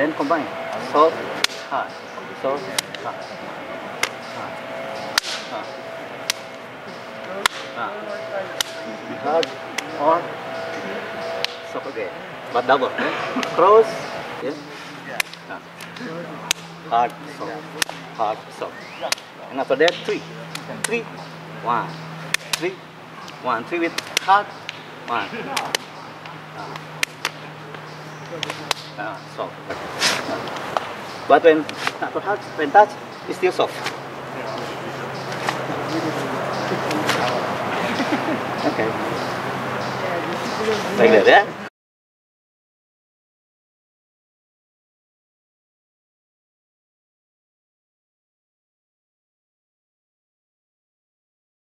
then combine. Hard. Hard. Hard. Hard. Hard or soft again. But double. eh? Cross. Yeah. Ah. Hard, soft. Hard, soft. And after that, three. Three. One. Three. One. Three with hard. One. Ah. Ah, soft. But when not too hard, when touch, it's still soft. Okay. Like that, yeah?